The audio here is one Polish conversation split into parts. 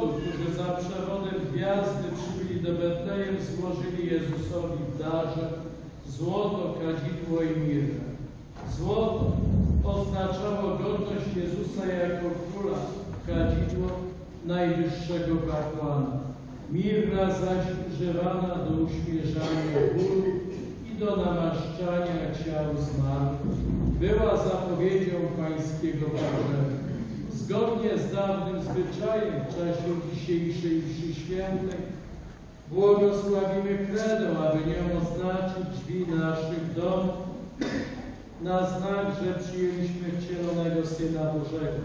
wschodu, którzy za przewodem gwiazdy przybyli do Betlejem, złożyli Jezusowi w darze złoto, kadzidło i mirrę. Złoto oznaczało godność Jezusa jako króla, kadzidło najwyższego kapłana. Mirra zaś używana do uśmierzania bólu i do namaszczania ciał zmarłych. Była zapowiedzią pańskiego pogrzeby. Zgodnie z dawnym zwyczajem w czasie dzisiejszej mszy świętej błogosławimy kredą, aby nią oznaczyć drzwi naszych domów na znak, że przyjęliśmy wcielonego Syna Bożego.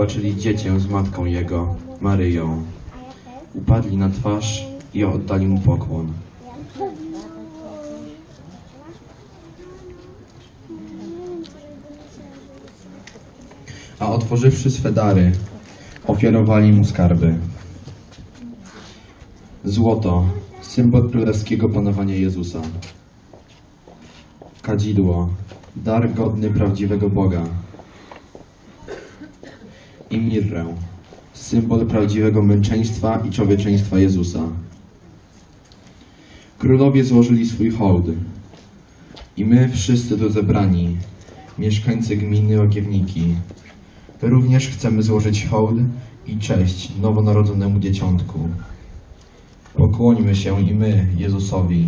Zobaczyli dziecię z matką jego, Maryją. Upadli na twarz i oddali mu pokłon. A otworzywszy swe dary, ofiarowali mu skarby. Złoto, symbol królewskiego panowania Jezusa. Kadzidło, dar godny prawdziwego Boga. I mirrę, symbol prawdziwego męczeństwa i człowieczeństwa Jezusa. Królowie złożyli swój hołd. I my wszyscy tu zebrani, mieszkańcy gminy Łagiewniki, również chcemy złożyć hołd i cześć nowonarodzonemu dzieciątku. Pokłońmy się i my Jezusowi.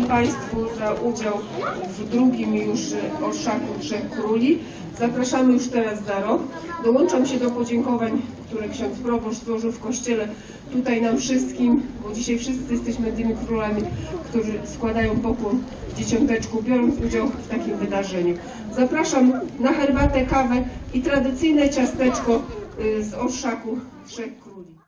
Wzięła udział w drugim już orszaku Trzech Króli. Zapraszamy już teraz za rok. Dołączam się do podziękowań, które ksiądz proboszcz złożył w kościele tutaj nam wszystkim, bo dzisiaj wszyscy jesteśmy tymi królami, którzy składają pokłon dzieciąteczku, biorąc udział w takim wydarzeniu. Zapraszam na herbatę, kawę i tradycyjne ciasteczko y, z orszaku Trzech Króli.